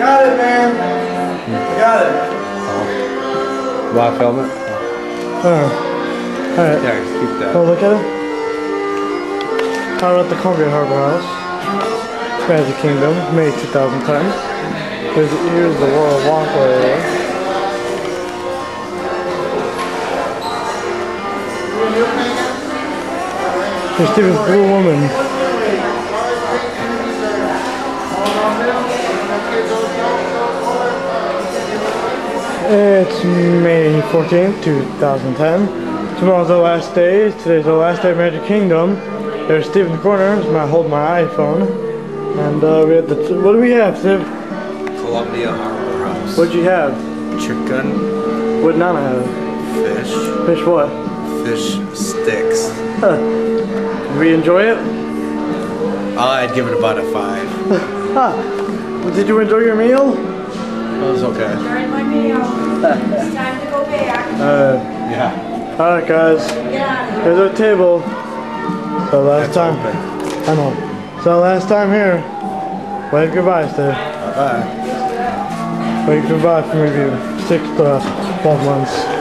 got it, man. I got it. Why film it? Alright. Alright. Yeah, keep that. Oh, look at it. Power at the Congress Harbor House. Magic Kingdom, May 2010. Here's, here's the Royal Walkway. Here's Stephen's Blue Woman. It's May 14th, 2010. Tomorrow's the last day. Today's the last day of Magic Kingdom. There's Steve in the corner. He's gonna hold my iPhone. And uh, we have the. What do we have, Steve? Columbia Harbor House. What'd you have? Chicken, What did Nana have? fish, Fish what? fish sticks. Huh. Did we enjoy it? I'd give it about a five. Huh. Did you enjoy your meal? It was okay. During my meal. It's time to go back. Uh, Yeah. alright guys. Get out. Here's our table. So last That's time. open. I know. So last time here. Wave goodbye, Steve. Bye-bye. Wave goodbye from maybe six to twelve months.